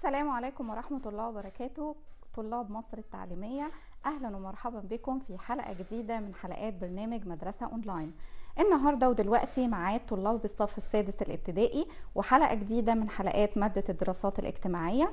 السلام عليكم ورحمة الله وبركاته طلاب مصر التعليمية أهلا ومرحبا بكم في حلقة جديدة من حلقات برنامج مدرسة أونلاين. النهاردة ودلوقتي معاد طلاب الصف السادس الابتدائي وحلقة جديدة من حلقات مادة الدراسات الاجتماعية.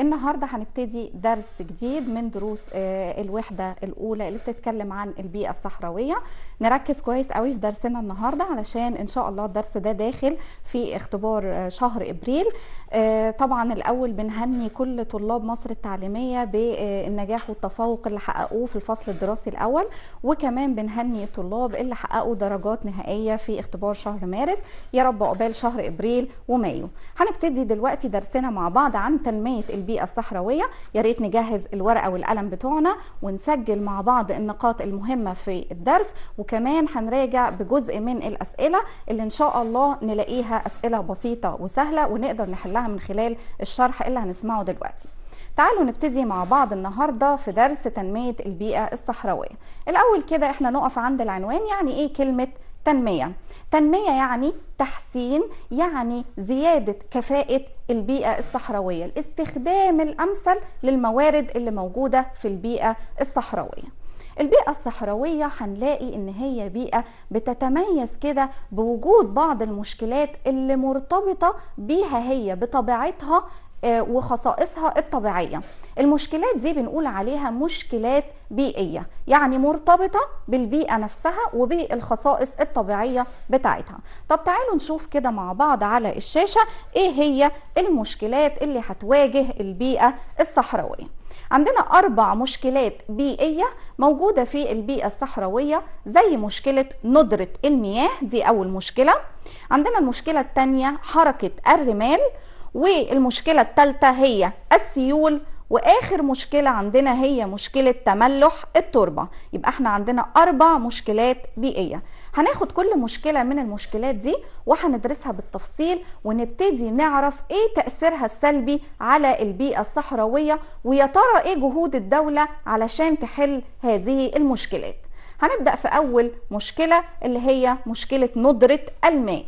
النهاردة هنبتدي درس جديد من دروس آه، الوحدة الأولى اللي بتتكلم عن البيئة الصحراوية. نركز كويس قوي في درسنا النهاردة علشان إن شاء الله الدرس ده داخل في اختبار آه، شهر إبريل. آه، طبعا الأول بنهني كل طلاب مصر التعليمية بالنجاح والتفوق اللي حققوه في الفصل الدراسي الأول وكمان بنهني الطلاب اللي حققوا درجات نهائية في اختبار شهر مارس. يا رب عقبال شهر إبريل ومايو. هنبتدي دلوقتي درسنا مع بعض عن تنمية البيئة الصحراوية. يا ريت نجهز الورقة والقلم بتوعنا ونسجل مع بعض النقاط المهمة في الدرس. وكمان هنراجع بجزء من الأسئلة اللي إن شاء الله نلاقيها أسئلة بسيطة وسهلة ونقدر نحلها من خلال الشرح اللي هنسمعه دلوقتي. تعالوا نبتدي مع بعض النهارده في درس تنمية البيئة الصحراوية. الأول كده إحنا نقف عند العنوان يعني إيه كلمة تنمية؟ تنمية يعني تحسين يعني زيادة كفاءة البيئة الصحراوية، الاستخدام الأمثل للموارد اللي موجودة في البيئة الصحراوية. البيئة الصحراوية هنلاقي إن هي بيئة بتتميز كده بوجود بعض المشكلات اللي مرتبطة بيها هي بطبيعتها وخصائصها الطبيعية. المشكلات دي بنقول عليها مشكلات بيئية يعني مرتبطة بالبيئة نفسها وبالخصائص الطبيعية بتاعتها. طب تعالوا نشوف كده مع بعض على الشاشة إيه هي المشكلات اللي هتواجه البيئة الصحراوية. عندنا أربع مشكلات بيئية موجودة في البيئة الصحراوية زي مشكلة ندرة المياه دي أول مشكلة. عندنا المشكلة الثانية حركة الرمال. والمشكلة الثالثة هي السيول وآخر مشكلة عندنا هي مشكلة تملح التربة. يبقى إحنا عندنا أربع مشكلات بيئية. هناخد كل مشكلة من المشكلات دي وهندرسها بالتفصيل ونبتدي نعرف إيه تأثيرها السلبي على البيئة الصحراوية ويا ترى إيه جهود الدولة علشان تحل هذه المشكلات. هنبدأ في أول مشكلة اللي هي مشكلة ندرة الماء.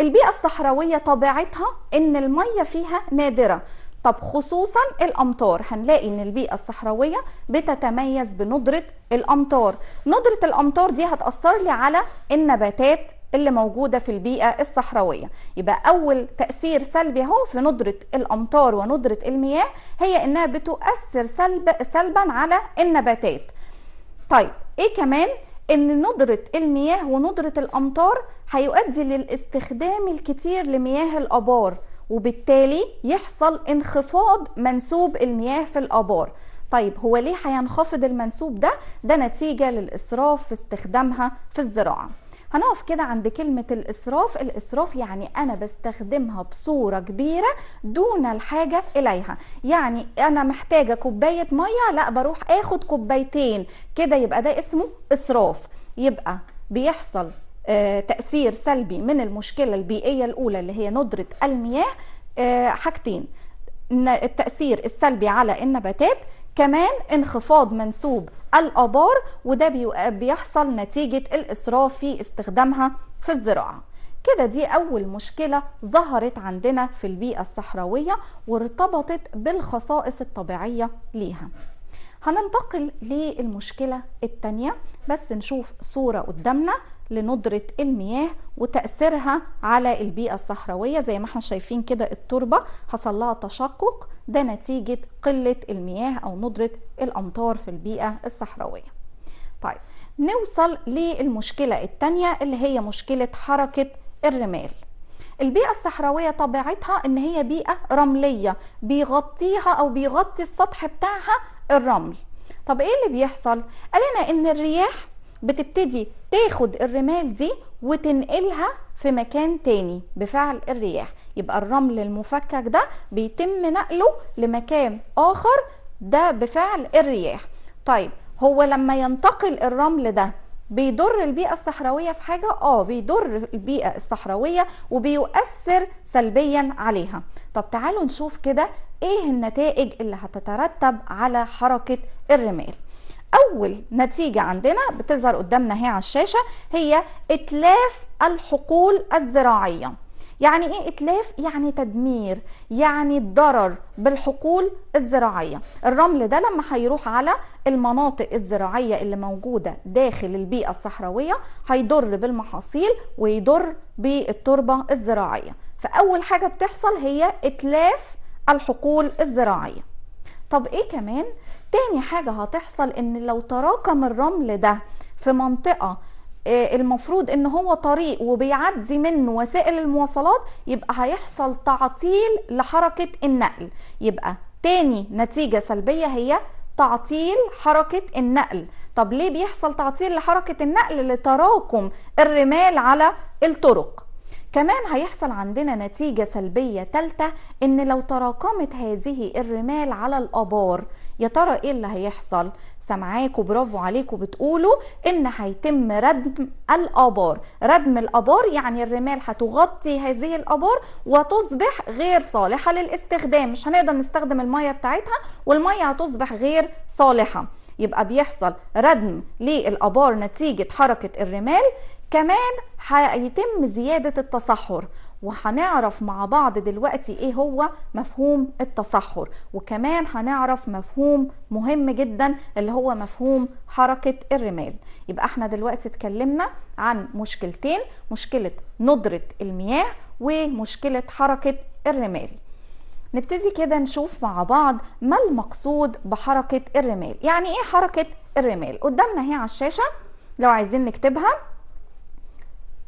البيئة الصحراوية طبيعتها إن المية فيها نادرة. طب خصوصا الأمطار هنلاقي إن البيئة الصحراوية بتتميز بندرة الأمطار. ندرة الأمطار دي هتأثر لي على النباتات اللي موجودة في البيئة الصحراوية. يبقى أول تأثير سلبي أهو في ندرة الأمطار وندرة المياه هي إنها بتؤثر سلب سلبا على النباتات. طيب إيه كمان؟ إن ندرة المياه وندرة الأمطار هيؤدي للاستخدام الكتير لمياه الآبار وبالتالي يحصل انخفاض منسوب المياه في الآبار. طيب هو ليه هينخفض المنسوب ده؟ ده نتيجة للإسراف في استخدامها في الزراعة. هنقف كده عند كلمة الإسراف. الإسراف يعني أنا بستخدمها بصورة كبيرة دون الحاجة إليها. يعني أنا محتاجة كوباية مية لا بروح أخد كوبايتين. كده يبقى ده اسمه إسراف. يبقى بيحصل آه تأثير سلبي من المشكلة البيئية الأولى اللي هي ندرة المياه آه حاجتين. التأثير السلبي على النباتات كمان انخفاض منسوب الآبار وده بيحصل نتيجة الإسراف في استخدامها في الزراعة. كده دي أول مشكلة ظهرت عندنا في البيئة الصحراوية وارتبطت بالخصائص الطبيعية ليها. هننتقل للمشكلة الثانية بس نشوف صورة قدامنا. لندرة المياه وتأثيرها على البيئة الصحراوية. زي ما إحنا شايفين كده التربة حصل لها تشقق ده نتيجة قلة المياه أو ندرة الأمطار في البيئة الصحراوية. طيب نوصل للمشكلة الثانية اللي هي مشكلة حركة الرمال. البيئة الصحراوية طبيعتها إن هي بيئة رملية بيغطيها أو بيغطي السطح بتاعها الرمل. طب إيه اللي بيحصل؟ قالنا إن الرياح بتبتدي تاخد الرمال دي وتنقلها في مكان تاني بفعل الرياح. يبقى الرمل المفكك ده بيتم نقله لمكان آخر ده بفعل الرياح. طيب هو لما ينتقل الرمل ده بيضر البيئة الصحراوية في حاجة؟ آه بيضر البيئة الصحراوية وبيؤثر سلبيا عليها. طب تعالوا نشوف كده إيه النتائج اللي هتترتب على حركة الرمال. أول نتيجة عندنا بتظهر قدامنا هي على الشاشة هي إتلاف الحقول الزراعية. يعني إيه إتلاف؟ يعني تدمير يعني ضرر بالحقول الزراعية. الرمل ده لما هيروح على المناطق الزراعية اللي موجودة داخل البيئة الصحراوية هيضر بالمحاصيل ويضر بالتربة الزراعية. فأول حاجة بتحصل هي إتلاف الحقول الزراعية. طب إيه كمان؟ تاني حاجة هتحصل إن لو تراكم الرمل ده في منطقة آه، المفروض إن هو طريق وبيعدي منه وسائل المواصلات يبقى هيحصل تعطيل لحركة النقل. يبقى تاني نتيجة سلبية هي تعطيل حركة النقل. طب ليه بيحصل تعطيل لحركة النقل؟ لتراكم الرمال على الطرق. كمان هيحصل عندنا نتيجة سلبية تالتة إن لو تراكمت هذه الرمال على الآبار يا ترى إيه اللي هيحصل؟ سامعاكوا برافو عليكم بتقولوا إن هيتم ردم الآبار. ردم الآبار يعني الرمال هتغطي هذه الآبار وتصبح غير صالحة للاستخدام. مش هنقدر نستخدم المية بتاعتها والمية هتصبح غير صالحة. يبقى بيحصل ردم للآبار نتيجة حركة الرمال. كمان هيتم زيادة التصحر. وهنعرف مع بعض دلوقتي إيه هو مفهوم التصحر. وكمان هنعرف مفهوم مهم جدا اللي هو مفهوم حركة الرمال. يبقى إحنا دلوقتي اتكلمنا عن مشكلتين مشكلة ندرة المياه ومشكلة حركة الرمال. نبتدي كده نشوف مع بعض ما المقصود بحركة الرمال. يعني إيه حركة الرمال؟ قدامنا هي على الشاشة لو عايزين نكتبها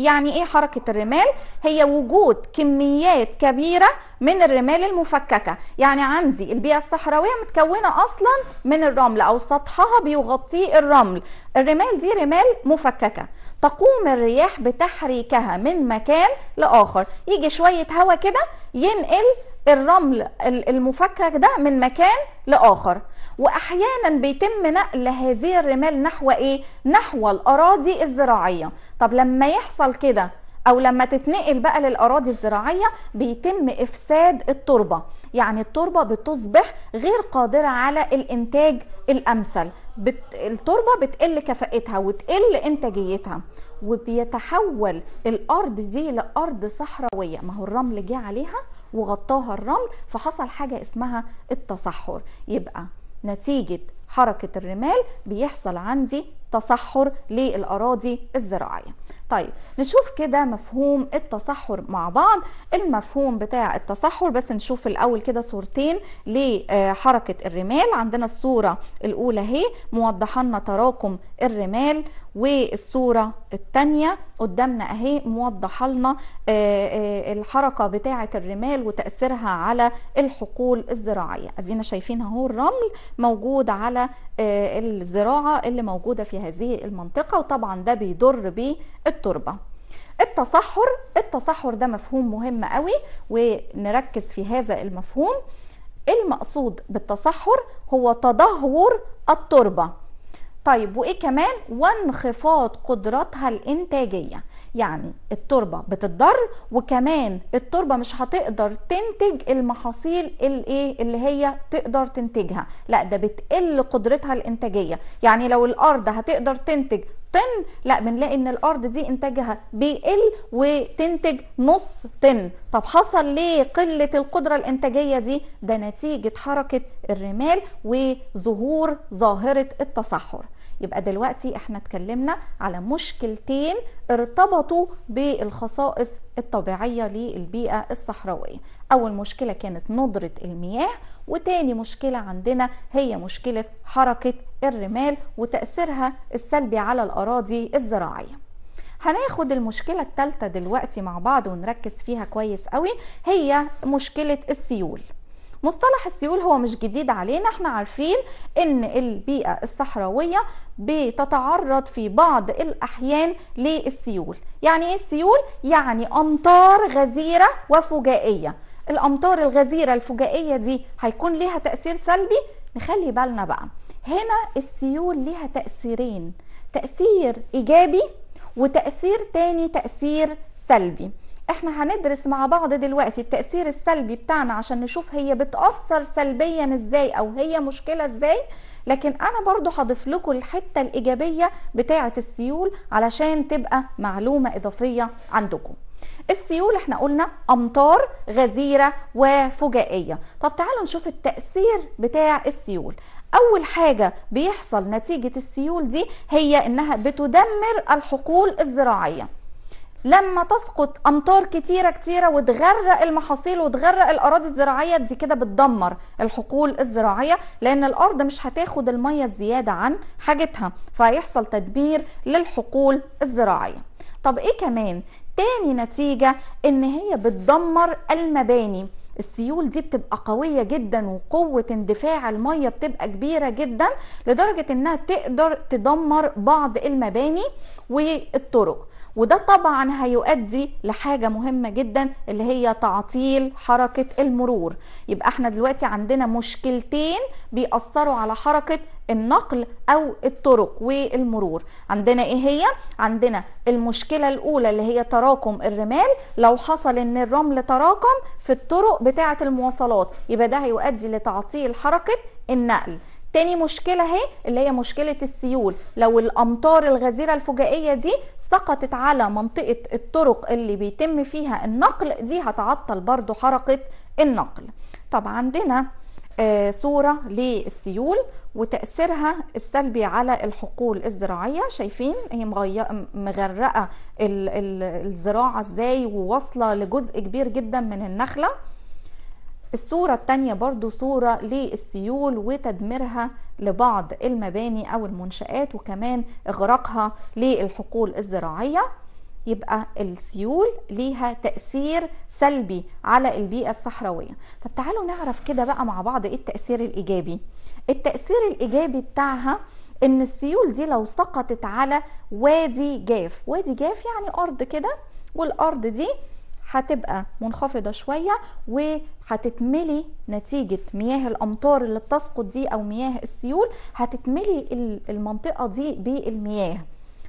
يعني إيه حركة الرمال؟ هي وجود كميات كبيرة من الرمال المفككة. يعني عندي البيئة الصحراوية متكونة أصلا من الرمل أو سطحها بيغطيه الرمل. الرمال دي رمال مفككة. تقوم الرياح بتحريكها من مكان لآخر. يجي شوية هواء كده ينقل الرمل المفكك ده من مكان لآخر. وأحيانا بيتم نقل هذه الرمال نحو إيه؟ نحو الأراضي الزراعية. طب لما يحصل كده أو لما تتنقل بقى للأراضي الزراعية بيتم إفساد التربة. يعني التربة بتصبح غير قادرة على الإنتاج الأمثل. بت... التربة بتقل كفاءتها وتقل إنتاجيتها وبيتحول الأرض دي لأرض صحراوية. ما هو الرمل جه عليها وغطاها الرمل فحصل حاجة اسمها التصحر. يبقى نتيجة حركة الرمال بيحصل عندي تصحر للأراضي الزراعية. طيب نشوف كده مفهوم التصحر مع بعض. المفهوم بتاع التصحر بس نشوف الأول كده صورتين لحركة الرمال. عندنا الصورة الأولى اهي موضحة لنا تراكم الرمال والصورة الثانية قدامنا أهي موضحة لنا الحركة بتاعة الرمال وتأثيرها على الحقول الزراعية. أدينا شايفين أهو الرمل موجود على الزراعة اللي موجودة في هذه المنطقة وطبعا ده بيضر بالتربة. التصحر التصحر ده مفهوم مهم قوي ونركز في هذا المفهوم. المقصود بالتصحر هو تدهور التربة. طيب وإيه كمان؟ وانخفاض قدرتها الإنتاجية. يعني التربة بتتضر وكمان التربة مش هتقدر تنتج المحاصيل الايه اللي هي تقدر تنتجها. لا ده بتقل قدرتها الإنتاجية. يعني لو الأرض هتقدر تنتج طن لا بنلاقي إن الأرض دي إنتاجها بيقل وتنتج نص طن. طب حصل ليه قلة القدرة الإنتاجية دي؟ ده نتيجة حركة الرمال وظهور ظاهرة التصحر. يبقى دلوقتي إحنا اتكلمنا على مشكلتين ارتبطوا بالخصائص الطبيعية للبيئة الصحراوية. أول مشكلة كانت ندرة المياه وتاني مشكلة عندنا هي مشكلة حركة الرمال وتأثيرها السلبي على الأراضي الزراعية. هناخد المشكلة الثالثة دلوقتي مع بعض ونركز فيها كويس قوي هي مشكلة السيول. مصطلح السيول هو مش جديد علينا. إحنا عارفين ان البيئة الصحراوية بتتعرض في بعض الأحيان للسيول. يعني إيه السيول؟ يعني أمطار غزيرة وفجائية. الأمطار الغزيرة الفجائية دي هيكون ليها تأثير سلبي؟ نخلي بالنا بقى. هنا السيول ليها تأثيرين تأثير إيجابي وتأثير تاني تأثير سلبي. إحنا هندرس مع بعض دلوقتي التأثير السلبي بتاعنا عشان نشوف هي بتأثر سلبيا إزاي أو هي مشكلة إزاي. لكن أنا برضو هضيف لكم الحتة الإيجابية بتاعة السيول علشان تبقى معلومة إضافية عندكم. السيول إحنا قلنا أمطار غزيرة وفجائية. طب تعالوا نشوف التأثير بتاع السيول. أول حاجة بيحصل نتيجة السيول دي هي إنها بتدمر الحقول الزراعية. لما تسقط امطار كتيرة كتيرة وتغرق المحاصيل وتغرق الأراضي الزراعية دي كده بتدمر الحقول الزراعية لأن الأرض مش هتاخد المية الزيادة عن حاجتها فهيحصل تدمير للحقول الزراعية. طب إيه كمان؟ تاني نتيجة إن هي بتدمر المباني. السيول دي بتبقى قوية جدا وقوة اندفاع المية بتبقى كبيرة جدا لدرجة إنها تقدر تدمر بعض المباني والطرق. وده طبعا هيؤدي لحاجة مهمة جدا اللي هي تعطيل حركة المرور. يبقى إحنا دلوقتي عندنا مشكلتين بيأثروا على حركة النقل أو الطرق والمرور. عندنا إيه هي؟ عندنا المشكلة الأولى اللي هي تراكم الرمال. لو حصل إن الرمل تراكم في الطرق بتاعة المواصلات يبقى ده هيؤدي لتعطيل حركة النقل. تاني مشكلة أهي اللي هي مشكلة السيول. لو الأمطار الغزيرة الفجائية دي سقطت على منطقة الطرق اللي بيتم فيها النقل دي هتعطل برضو حركة النقل. طب عندنا صورة للسيول وتأثيرها السلبي على الحقول الزراعية. شايفين هي مغرقة الزراعة إزاي وواصلة لجزء كبير جدا من النخلة. الصورة التانية برضو صورة للسيول وتدميرها لبعض المباني أو المنشآت وكمان إغراقها للحقول الزراعية. يبقى السيول ليها تأثير سلبي على البيئة الصحراوية. طب تعالوا نعرف كده بقى مع بعض إيه التأثير الإيجابي. التأثير الإيجابي بتاعها إن السيول دي لو سقطت على وادي جاف. وادي جاف يعني أرض كده والأرض دي هتبقى منخفضة شوية وهتتملي نتيجة مياه الأمطار اللي بتسقط دي أو مياه السيول هتتملي المنطقة دي بالمياه.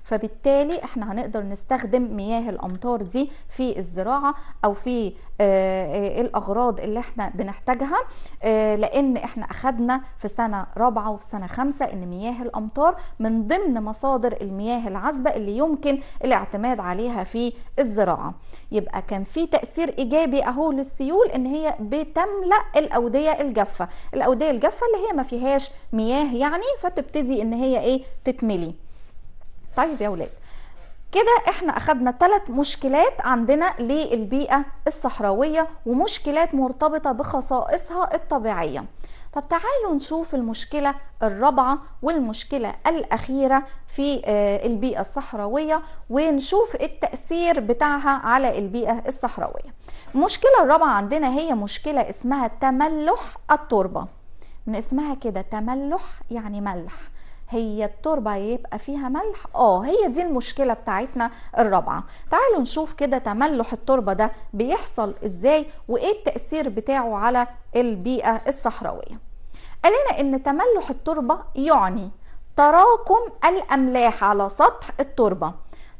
فبالتالي إحنا هنقدر نستخدم مياه الأمطار دي في الزراعة أو في آه الأغراض اللي إحنا بنحتاجها آه لأن إحنا أخدنا في سنة رابعة وفي سنة خمسه إن مياه الأمطار من ضمن مصادر المياه العذبة اللي يمكن الاعتماد عليها في الزراعة. يبقى كان في تأثير إيجابي أهو للسيول إن هي بتملأ الأودية الجافة. الأودية الجافة اللي هي ما فيهاش مياه يعني فتبتدي إن هي إيه؟ تتملي. طيب يا ولاد كده إحنا أخدنا ثلاث مشكلات عندنا للبيئة الصحراوية ومشكلات مرتبطة بخصائصها الطبيعية. طب تعالوا نشوف المشكلة الرابعة والمشكلة الأخيرة في البيئة الصحراوية ونشوف التأثير بتاعها على البيئة الصحراوية. المشكلة الرابعة عندنا هي مشكلة اسمها تملح التربة. من اسمها كده تملح يعني ملح. هي التربة يبقى فيها ملح؟ آه هي دي المشكلة بتاعتنا الرابعة. تعالوا نشوف كده تملح التربة ده بيحصل إزاي وإيه التأثير بتاعه على البيئة الصحراوية. قالنا إن تملح التربة يعني تراكم الأملاح على سطح التربه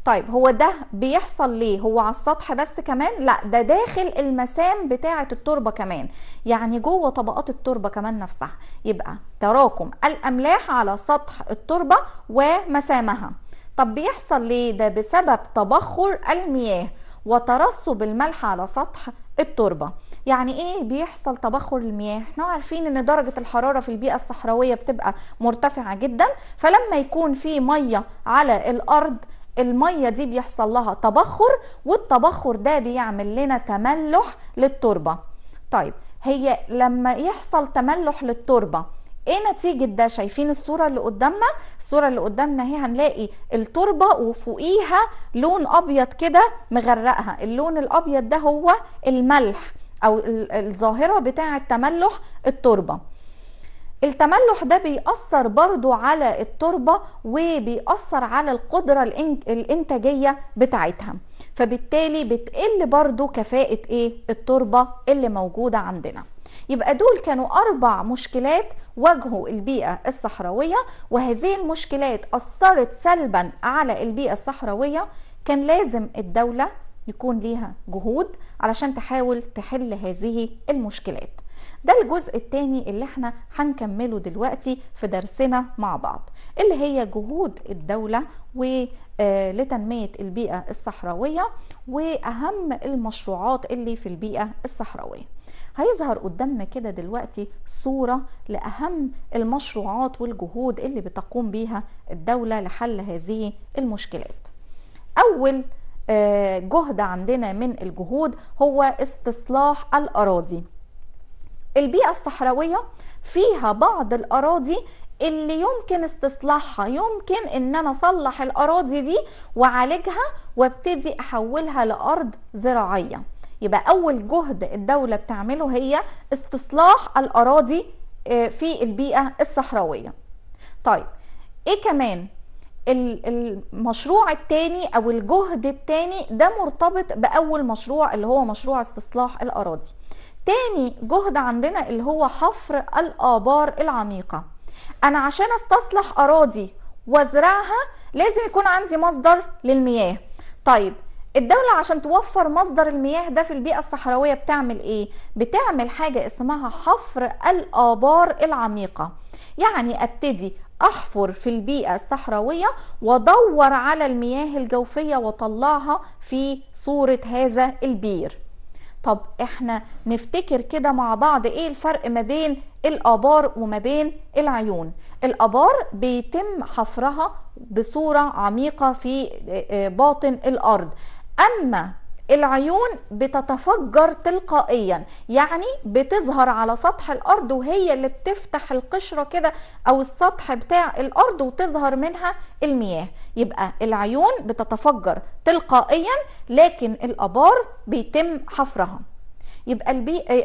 طيب هو ده بيحصل ليه؟ هو على السطح بس كمان؟ لا ده داخل المسام بتاعة التربة كمان يعني جوه طبقات التربة كمان نفسها. يبقى تراكم الأملاح على سطح التربة ومسامها. طب بيحصل ليه؟ ده بسبب تبخر المياه وترسب الملح على سطح التربة. يعني إيه بيحصل تبخر المياه؟ إحنا عارفين إن درجة الحرارة في البيئة الصحراوية بتبقى مرتفعة جدا فلما يكون في مية على الأرض المية دي بيحصل لها تبخر والتبخر ده بيعمل لنا تملح للتربة. طيب هي لما يحصل تملح للتربة إيه نتيجة ده؟ شايفين الصورة اللي قدامنا؟ الصورة اللي قدامنا اهي هنلاقي التربة وفوقيها لون أبيض كده مغرقها. اللون الأبيض ده هو الملح أو الظاهرة بتاعة تملح التربة. التملح ده بيأثر برضو على التربة وبيأثر على القدرة الإنتاجية بتاعتها. فبالتالي بتقل برضو كفاءة إيه؟ التربة اللي موجودة عندنا. يبقى دول كانوا أربع مشكلات واجهوا البيئة الصحراوية وهذه المشكلات أثرت سلبا على البيئة الصحراوية. كان لازم الدولة يكون ليها جهود علشان تحاول تحل هذه المشكلات. ده الجزء الثاني اللي إحنا هنكمله دلوقتي في درسنا مع بعض اللي هي جهود الدولة ولتنمية البيئة الصحراوية وأهم المشروعات اللي في البيئة الصحراوية. هيظهر قدامنا كده دلوقتي صورة لأهم المشروعات والجهود اللي بتقوم بيها الدولة لحل هذه المشكلات. أول جهد عندنا من الجهود هو استصلاح الأراضي. البيئة الصحراوية فيها بعض الأراضي اللي يمكن استصلاحها يمكن إن أنا أصلح الأراضي دي وأعالجها وأبتدي أحولها لأرض زراعية. يبقى أول جهد الدولة بتعمله هي استصلاح الأراضي في البيئة الصحراوية. طيب إيه كمان؟ المشروع الثاني أو الجهد الثاني ده مرتبط بأول مشروع اللي هو مشروع استصلاح الأراضي. تاني جهد عندنا اللي هو حفر الآبار العميقة. أنا عشان أستصلح أراضي وأزرعها لازم يكون عندي مصدر للمياه. طيب الدولة عشان توفر مصدر المياه ده في البيئة الصحراوية بتعمل إيه؟ بتعمل حاجة اسمها حفر الآبار العميقة. يعني أبتدي أحفر في البيئة الصحراوية وأدور على المياه الجوفية وأطلعها في صورة هذا البير. طب إحنا نفتكر كده مع بعض إيه الفرق ما بين الآبار وما بين العيون؟ الآبار بيتم حفرها بصورة عميقة في باطن الأرض. أما العيون بتتفجر تلقائيا يعني بتظهر على سطح الأرض وهي اللي بتفتح القشرة كده أو السطح بتاع الأرض وتظهر منها المياه. يبقى العيون بتتفجر تلقائيا لكن الآبار بيتم حفرها. يبقى.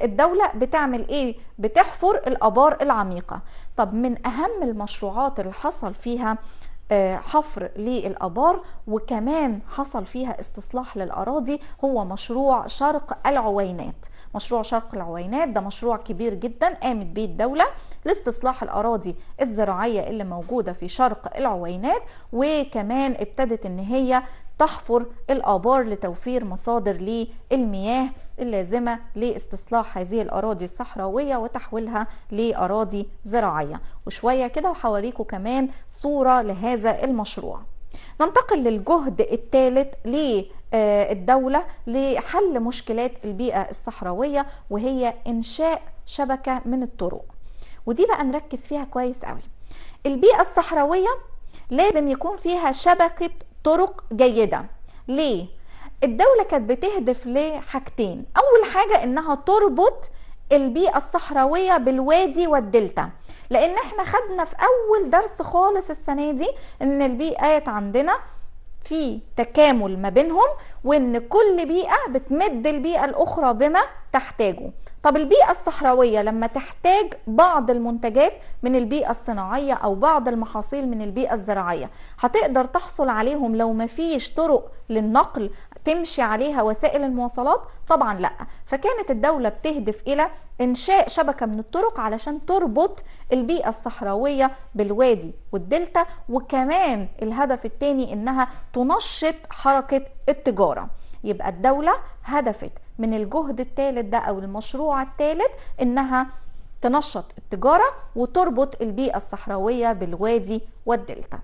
الدولة بتعمل إيه؟ بتحفر الآبار العميقة. طب من أهم المشروعات اللي حصل فيها حفر للآبار وكمان حصل فيها استصلاح للأراضي. هو مشروع شرق العوينات. مشروع شرق العوينات ده مشروع كبير جدا قامت به الدولة لاستصلاح الأراضي الزراعية اللي موجودة في شرق العوينات وكمان ابتدت إن هي تحفر الآبار لتوفير مصادر للمياه اللازمة لاستصلاح هذه الأراضي الصحراوية وتحويلها لأراضي زراعية. وشوية كده وهوريكم كمان صورة لهذا المشروع. ننتقل للجهد الثالث للدولة لحل مشكلات البيئة الصحراوية وهي إنشاء شبكة من الطرق. ودي بقى نركز فيها كويس قوي. البيئة الصحراوية لازم يكون فيها شبكة طرق جيدة. ليه؟ الدولة كانت بتهدف لحاجتين. أول حاجة إنها تربط البيئة الصحراوية بالوادي والدلتا. لأن إحنا خدنا في أول درس خالص السنة دي إن البيئات عندنا في تكامل ما بينهم وإن كل بيئة بتمد البيئة الأخرى بما تحتاجه. طب البيئة الصحراوية لما تحتاج بعض المنتجات من البيئة الصناعية أو بعض المحاصيل من البيئة الزراعية هتقدر تحصل عليهم لو مفيش طرق للنقل تمشي عليها وسائل المواصلات؟ طبعا لأ. فكانت الدولة بتهدف إلى إنشاء شبكة من الطرق علشان تربط البيئة الصحراوية بالوادي والدلتا وكمان الهدف الثاني إنها تنشط حركة التجارة. يبقى الدولة هدفت من الجهد الثالث ده أو المشروع الثالث إنها تنشط التجارة وتربط البيئة الصحراوية بالوادي والدلتا.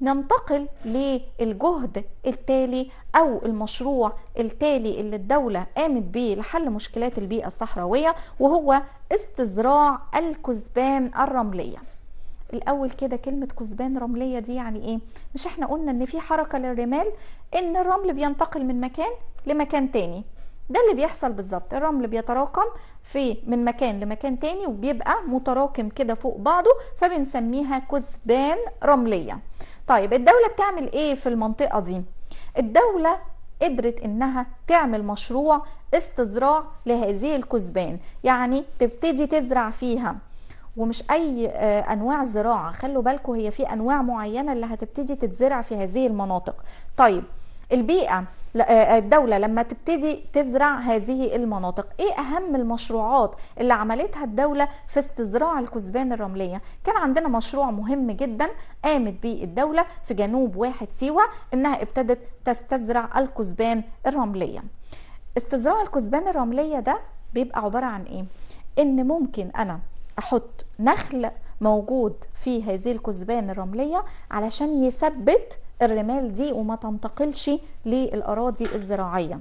ننتقل للجهد التالي أو المشروع التالي اللي الدولة قامت به لحل مشكلات البيئة الصحراوية وهو استزراع الكثبان الرملية. الأول كده كلمة كثبان رملية دي يعني إيه؟ مش إحنا قلنا إن في حركة للرمال إن الرمل بينتقل من مكان لمكان تاني. ده اللي بيحصل بالظبط. الرمل بيتراكم في من مكان لمكان تاني وبيبقى متراكم كده فوق بعضه فبنسميها كثبان رملية. طيب الدولة بتعمل إيه في المنطقة دي؟ الدولة قدرت إنها تعمل مشروع استزراع لهذه الكثبان. يعني تبتدي تزرع فيها. ومش أي أنواع زراعة. خلوا بالكم هي في أنواع معينة اللي هتبتدي تتزرع في هذه المناطق. طيب البيئة. الدولة لما تبتدي تزرع هذه المناطق إيه أهم المشروعات اللي عملتها الدولة في استزراع الكثبان الرملية؟ كان عندنا مشروع مهم جدا قامت به الدولة في جنوب واحد سيوة إنها ابتدت تستزرع الكثبان الرملية. استزراع الكثبان الرملية ده بيبقى عبارة عن إيه؟ إن ممكن أنا أحط نخل موجود في هذه الكثبان الرملية علشان يثبت الرمال دي وما تنتقلش للأراضي الزراعية.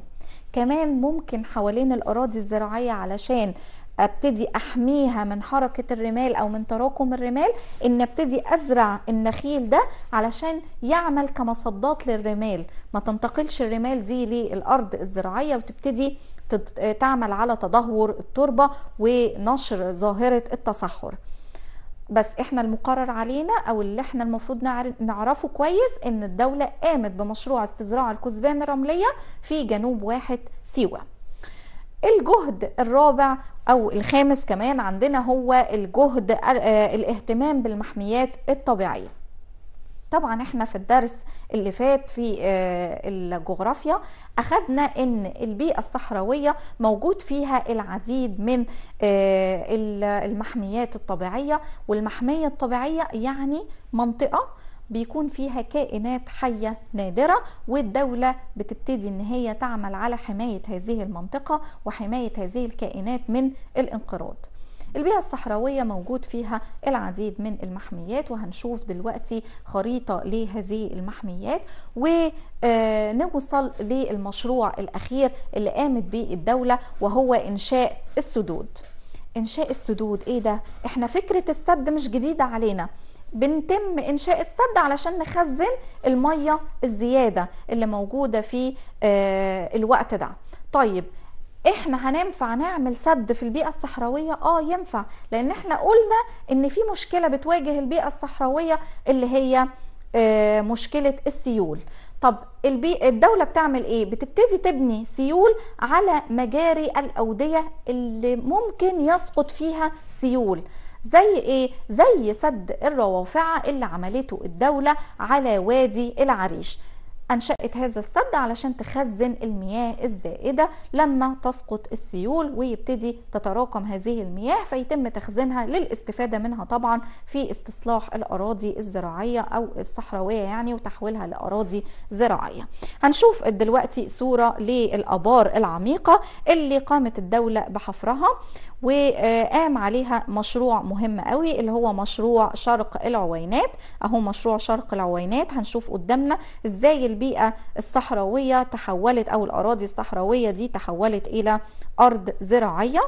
كمان ممكن حوالين الأراضي الزراعية علشان أبتدي أحميها من حركة الرمال أو من تراكم الرمال إن أبتدي أزرع النخيل ده علشان يعمل كمصدات للرمال. ما تنتقلش الرمال دي للأرض الزراعية وتبتدي تعمل على تدهور التربة ونشر ظاهرة التصحر. بس إحنا المقرر علينا أو اللي إحنا المفروض نعرفه كويس إن الدولة قامت بمشروع استزراع الكثبان الرملية في جنوب واحد سيوة. الجهد الرابع أو الخامس كمان عندنا هو الجهد الاهتمام بالمحميات الطبيعية. طبعا إحنا في الدرس اللي فات في الجغرافيا أخدنا إن البيئة الصحراوية موجود فيها العديد من المحميات الطبيعية والمحمية الطبيعية يعني منطقة بيكون فيها كائنات حية نادرة والدولة بتبتدي إن هي تعمل على حماية هذه المنطقة وحماية هذه الكائنات من الانقراض. البيئة الصحراوية موجود فيها العديد من المحميات وهنشوف دلوقتي خريطة لهذه المحميات. ونوصل للمشروع الأخير اللي قامت به الدولة وهو إنشاء السدود. إنشاء السدود إيه ده؟ إحنا فكرة السد مش جديدة علينا. بنتم إنشاء السد علشان نخزن المية الزيادة اللي موجودة في آه الوقت ده. طيب إحنا هننفع نعمل سد في البيئة الصحراوية؟ آه ينفع. لأن إحنا قلنا إن في مشكلة بتواجه البيئة الصحراوية اللي هي آه مشكلة السيول. طب. الدولة بتعمل إيه؟ بتبتدي تبني سيول على مجاري الأودية اللي ممكن يسقط فيها سيول. زي إيه؟ زي سد الروافعه اللي عملته الدولة على وادي العريش. أنشأت هذا السد علشان تخزن المياه الزائدة لما تسقط السيول ويبتدي تتراكم هذه المياه فيتم تخزينها للاستفادة منها طبعا في استصلاح الأراضي الزراعية أو الصحراوية يعني وتحويلها لأراضي زراعية. هنشوف دلوقتي صورة للآبار العميقة اللي قامت الدولة بحفرها وقام عليها مشروع مهم قوي اللي هو مشروع شرق العوينات. أهو مشروع شرق العوينات هنشوف قدامنا إزاي البيئة الصحراوية تحولت أو الأراضي الصحراوية دي تحولت إلى أرض زراعية.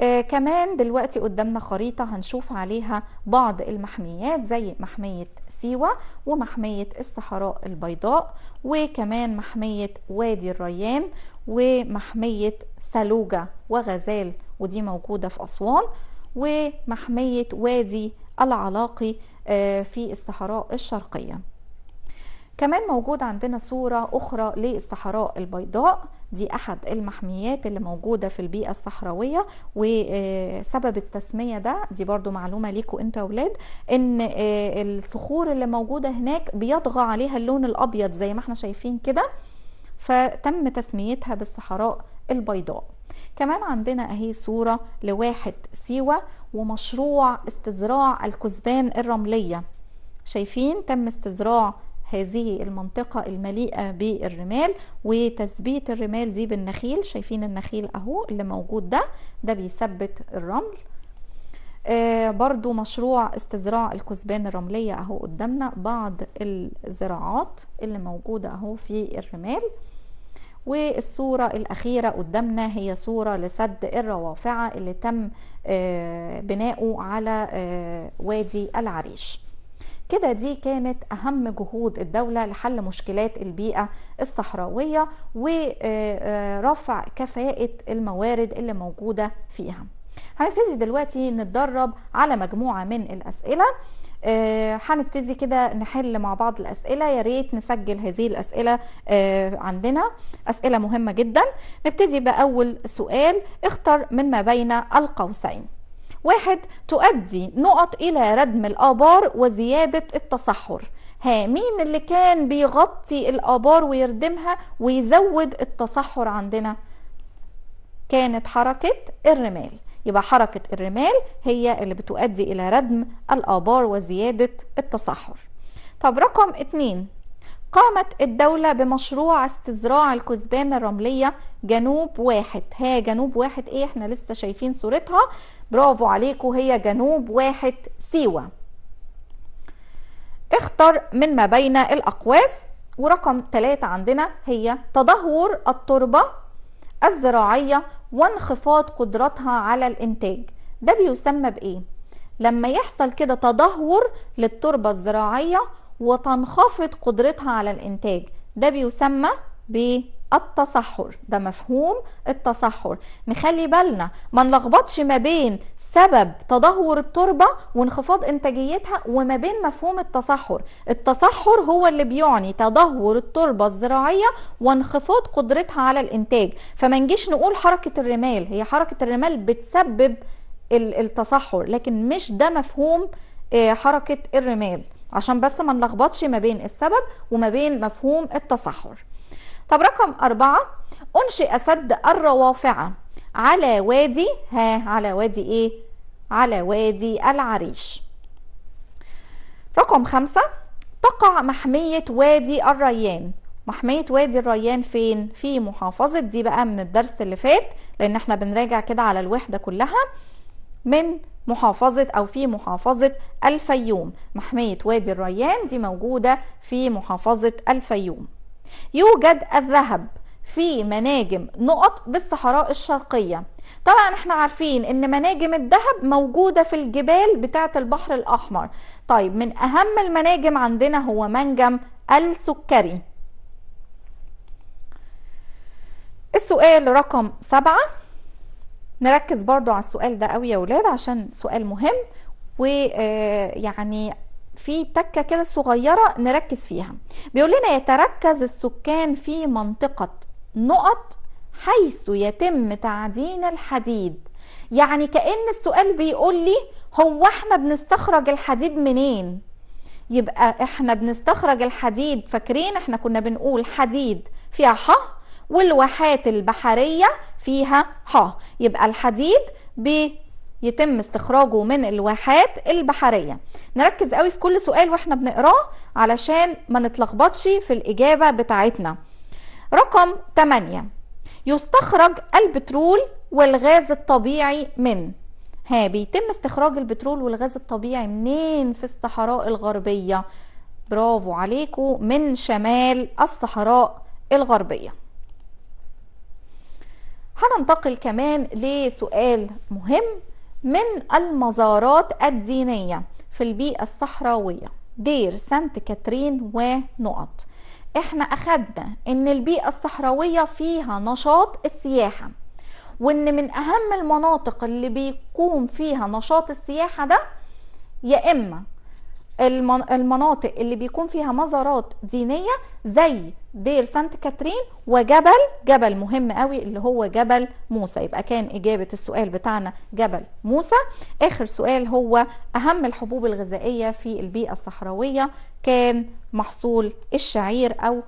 آه كمان دلوقتي قدامنا خريطة هنشوف عليها بعض المحميات زي محمية سيوة ومحمية الصحراء البيضاء وكمان محمية وادي الريان ومحمية سلوجة وغزال ودي موجودة في أسوان ومحمية وادي العلاقي آه في الصحراء الشرقية. كمان موجود عندنا صورة أخرى للصحراء البيضاء. دي أحد المحميات اللي موجودة في البيئة الصحراوية وسبب التسمية ده دي برضو معلومة ليكوا أنتوا أولاد إن الصخور اللي موجودة هناك بيطغى عليها اللون الأبيض زي ما إحنا شايفين كده فتم تسميتها بالصحراء البيضاء. كمان عندنا اهي صورة لواحد سيوة ومشروع استزراع الكثبان الرملية. شايفين تم استزراع هذه المنطقة المليئة بالرمال وتثبيت الرمال دي بالنخيل. شايفين النخيل اهو اللي موجود ده ده بيثبت الرمل. آه برضو مشروع استزراع الكثبان الرملية اهو قدامنا بعض الزراعات اللي موجودة اهو في الرمال. والصورة الأخيرة قدامنا هي صورة لسد الروافعة اللي تم آه بناؤه على آه وادي العريش. كده دي كانت أهم جهود الدولة لحل مشكلات البيئة الصحراوية ورفع كفاءة الموارد اللي موجودة فيها. هنبتدي دلوقتي نتدرب على مجموعة من الأسئلة. آه هنبتدي كده نحل مع بعض الأسئلة. يا ريت نسجل هذه الأسئلة آه عندنا أسئلة مهمة جدا. نبتدي بأول سؤال. اختر من ما بين القوسين. واحد تؤدي نقط إلى ردم الآبار وزيادة التصحر. ها مين اللي كان بيغطي الآبار ويردمها ويزود التصحر عندنا؟ كانت حركة الرمال. يبقى حركة الرمال هي اللي بتؤدي إلى ردم الآبار وزيادة التصحر. طب رقم اتنين قامت الدولة بمشروع استزراع الكثبان الرملية جنوب واحد. ها جنوب واحد إيه؟ إحنا لسه شايفين صورتها. برافو عليكم هي جنوب واحد سيوة. اختر من ما بين الأقواس. ورقم ثلاثة عندنا هي تدهور التربة الزراعية وانخفاض قدرتها على الإنتاج ده بيسمى بإيه؟ لما يحصل كده تدهور للتربة الزراعية وتنخفض قدرتها على الإنتاج ده بيسمى بالتصحر ده مفهوم التصحر. نخلي بالنا ما نلخبطش ما بين سبب تدهور التربة وانخفاض إنتاجيتها وما بين مفهوم التصحر. التصحر هو اللي بيعني تدهور التربة الزراعية وانخفاض قدرتها على الإنتاج. فما نجيش نقول حركة الرمال. هي حركة الرمال بتسبب التصحر لكن مش ده مفهوم حركة الرمال. عشان بس ما نلخبطش ما بين السبب وما بين مفهوم التصحر. طب رقم أربعة أنشئ سد الروافعة على وادي ها على وادي إيه؟ على وادي العريش رقم خمسة تقع محمية وادي الريان محمية وادي الريان فين؟ في محافظة دي بقى من الدرس اللي فات لأن إحنا بنراجع كده على الوحدة كلها من محافظة أو في محافظة الفيوم محمية وادي الريان دي موجودة في محافظة الفيوم يوجد الذهب في مناجم نقط بالصحراء الشرقية. طبعا إحنا عارفين إن مناجم الذهب موجودة في الجبال بتاعة البحر الأحمر. طيب من أهم المناجم عندنا هو منجم السكري. السؤال رقم سبعة. نركز برضو على السؤال ده قوي يا ولاد عشان سؤال مهم. ويعني في تكة كده صغيرة نركز فيها. بيقول لنا يتركز السكان في منطقة نقط حيث يتم تعدين الحديد. يعني كأن السؤال بيقول لي هو إحنا بنستخرج الحديد منين؟ يبقى إحنا بنستخرج الحديد فاكرين إحنا كنا بنقول حديد فيها ح والواحات البحرية فيها ح. يبقى الحديد بيتم استخراجه من الواحات البحرية. نركز قوي في كل سؤال وإحنا بنقراه علشان ما نتلخبطش في الإجابة بتاعتنا. رقم 8 يستخرج البترول والغاز الطبيعي من؟ ها بيتم استخراج البترول والغاز الطبيعي منين في الصحراء الغربية؟ برافو عليكم من شمال الصحراء الغربية. هننتقل كمان لسؤال مهم. من المزارات الدينية في البيئة الصحراوية دير سانت كاترين ونقط. إحنا اخدنا إن البيئة الصحراوية فيها نشاط السياحة وإن من أهم المناطق اللي بيقوم فيها نشاط السياحة ده يا إما المناطق اللي بيكون فيها مزارات دينية زي دير سانت كاترين وجبل جبل مهم قوي اللي هو جبل موسى. يبقى كان إجابة السؤال بتاعنا جبل موسى. آخر سؤال هو أهم الحبوب الغذائية في البيئة الصحراوية. كان محصول الشعير أو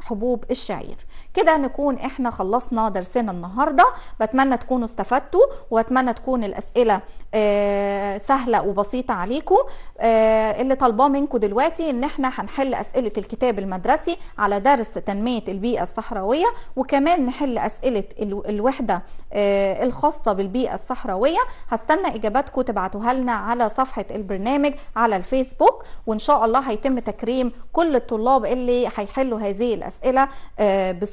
حبوب الشعير. كده نكون إحنا خلصنا درسنا النهارده. بتمنى تكونوا استفدتوا واتمنى تكون الأسئلة آه سهلة وبسيطة عليكم. آه اللي طالباه منكم دلوقتي إن إحنا هنحل أسئلة الكتاب المدرسي على درس تنمية البيئة الصحراوية وكمان نحل أسئلة الوحدة آه الخاصة بالبيئة الصحراوية. هستنى إجاباتكم تبعتوها لنا على صفحة البرنامج على الفيسبوك وإن شاء الله هيتم تكريم كل الطلاب اللي هيحلوا هذه الأسئلة بصوره